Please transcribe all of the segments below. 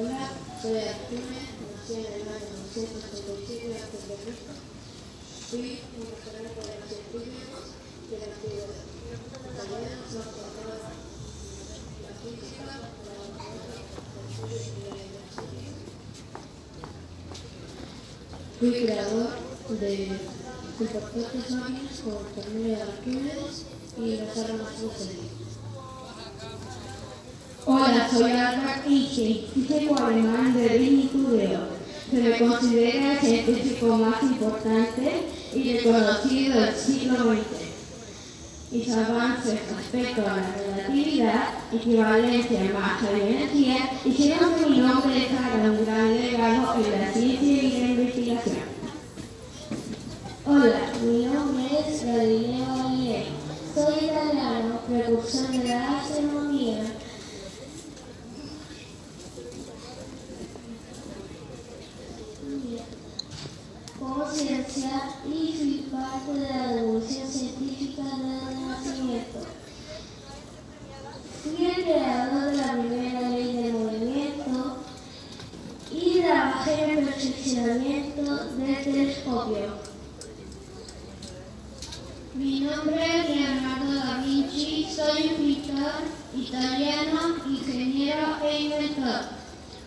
Hola, soy Arquímedes, nací en el año 937 a.C. Fui un los científicos de la antigüedad. También nos la física, la y. Fui creador de importantes máquinas como el de Arquímedes y las armas. Soy Albert Einstein, físico alemán de judeo. Se me considera el científico más importante y reconocido del siglo XX. Mis avances respecto a la relatividad, equivalencia, masa y energía hicieron que mi nombre dejara un gran legado en la ciencia y la investigación. Hola, mi nombre es Galilei. Soy italiano, precursor de la Ciencia y parte de la revolución científica del nacimiento. Fui el creador de la primera ley de movimiento y trabajé en el perfeccionamiento del telescopio. Mi nombre es Leonardo da Vinci, soy un pintor italiano, ingeniero e inventor.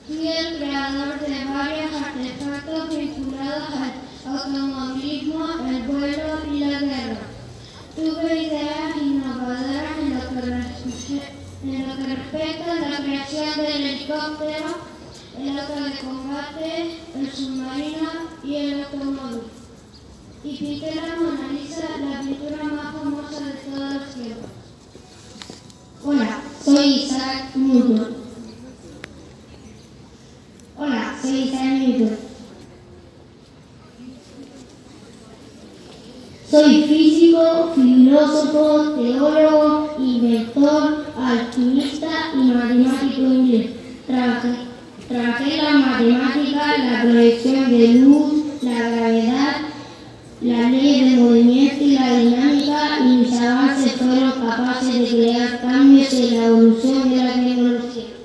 Fui el creador de varios artefactos vinculados al automovilismo, el vuelo y la guerra. Tuve ideas innovadoras en lo que, respecta a la creación del helicóptero, el auto de combate, el submarino y el automóvil. Y pinté la Mona la pintura más famosa de todos los tiempos. Hola, soy Isaac Newton. Hola, soy Isaac Newton. Soy físico, filósofo, teólogo, inventor, alquimista y matemático inglés. Trabajé, la matemática, la proyección de luz, la gravedad, la ley del movimiento y la dinámica y mis avances fueron capaces de crear cambios en la evolución de la tecnología.